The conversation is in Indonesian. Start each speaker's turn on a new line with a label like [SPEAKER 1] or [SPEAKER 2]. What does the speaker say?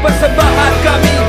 [SPEAKER 1] persembahan kami.